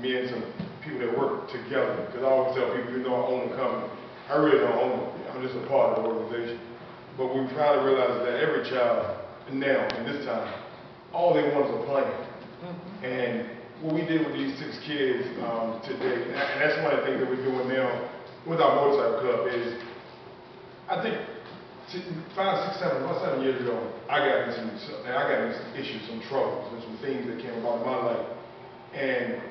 me and some people that work together, because I always tell people, you know, I own the company. I really don't own it, I'm just a part of the organization. But we try to realize that every child, now, in this time, all they want is a plan. And what we did with these six kids um, today, and that's one of the things that we're doing now with our motorcycle club is, I think five, six, seven, about seven years ago, I got into some, and I got into some issues, some troubles, and some things that came about in my life.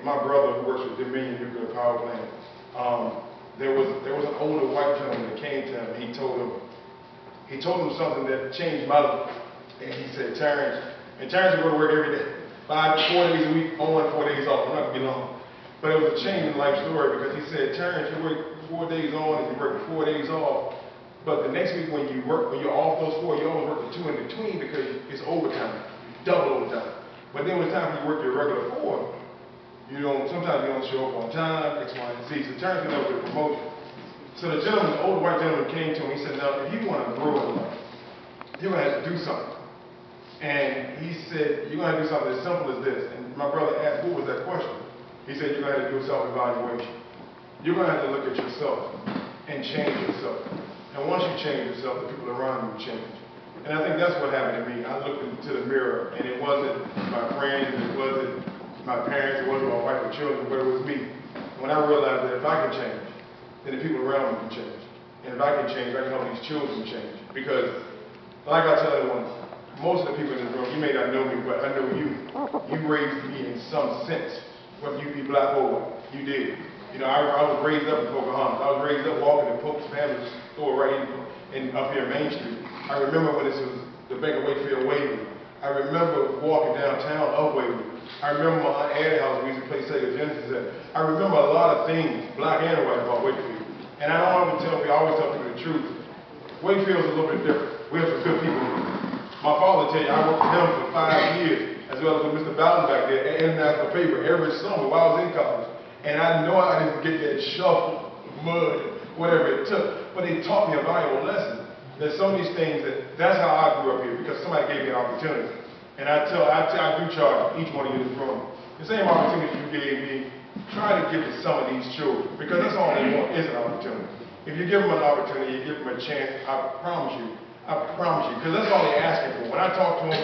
My brother, who works with Dominion Nuclear Power Plant, um, there was there was an older white gentleman that came to him. and He told him he told him something that changed my life. And he said, Terrence, and Terrence would go to work every day, five, four days a week, on, four days off. I'm not gonna be long. But it was a change in life story because he said, Terrence, you work four days on and you work four days off. But the next week when you work, when you're off those four, you always work the two in between because it's overtime, double overtime. But then when it's time for you work your regular four, you don't, sometimes you don't show up on time, X, Y, and Z. So Terrence ended up with promotion. So the gentleman, the old white gentleman came to him, he said, now, if you want to grow in life, you're going to have to do something. And he said, you're going to do something as simple as this. And my brother asked, what was that question? He said, you're going to have to do a self-evaluation. You're going to have to look at yourself and change yourself. And once you change yourself, the people around you change. And I think that's what happened to me. I looked into the mirror, and it wasn't my friends, it wasn't my parents, it wasn't my wife or children, but it was me. When I realized that if I can change, then the people around me can change. And if I can change, I can help these children change. Because, like I tell everyone, most of the people in this room, you may not know me, but I know you. You raised me in some sense, whether you be black or white. You did. You know, I, I was raised up in Pocahontas. I was raised up walking in Pope's family store right in, in up here in Main Street. I remember when this was the Baker Wakefield Waverly. I remember walking downtown Waverly. I remember my Aunt house we used to play Sega Genesis at. I remember a lot of things, black and white, about Wakefield. And I don't always tell people, I always tell people the truth. Wakefield's a little bit different. We have some good people. My father tell you, I worked with him for five years, as well as with Mr. Bowden back there at International Paper every summer while I was in college. And I know I didn't get that shovel, mud, whatever it took, but they taught me a valuable lesson. There's so many things that, that's how I grew up here, because somebody gave me an opportunity. And I tell, I, tell, I do charge each one of you in this room, the same opportunity you gave me, try to give to some of these children, because that's all they want is an opportunity. If you give them an opportunity, you give them a chance, I promise you, I promise you, because that's all they're asking for. When I talk to them,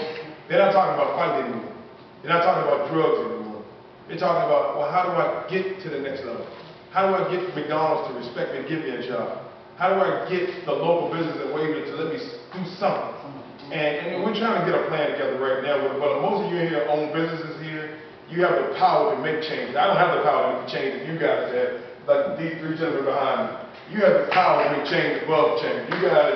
they're not talking about fighting anymore. They're not talking about drugs anymore. They're talking about, well, how do I get to the next level? How do I get McDonald's to respect me and give me a job? How do I get the local business in Waverly to let me s- do something? And, and we're trying to get a plan together right now, but, most of you here own businesses here. You have the power to make change. I don't have the power to make change that you guys have, like these three gentlemen behind me. You have the power to make change above change. You guys,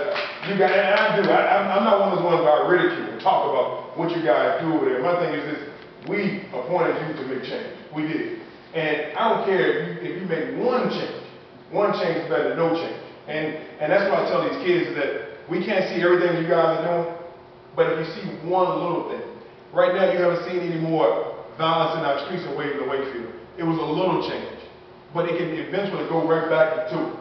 you guys, and I do. I, I'm, I'm not one of those ones I ridicule talk about what you guys do over there. My thing is this, we appointed you to make change. We did. And I don't care if you, if you make one change. One change is better than no change. And, and that's why I tell these kids that we can't see everything you guys are doing, but if you see one little thing, right now you haven't seen any more violence in our streets of Waverly, Wakefield. It was a little change, but it can eventually go right back to it.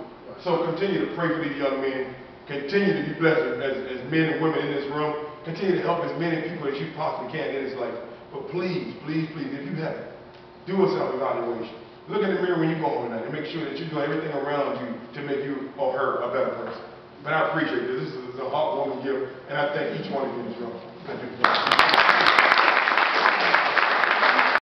So continue to pray for these young men. Continue to be blessed as, as men and women in this room. Continue to help as many people as you possibly can in this life. But please, please, please, if you haven't, do a self-evaluation. Look in the mirror when you go home tonight and make sure that you're doing everything around you to make you or her a better person. But I appreciate this. This is a heartwarming gift, and I thank each one of you room. Thank you.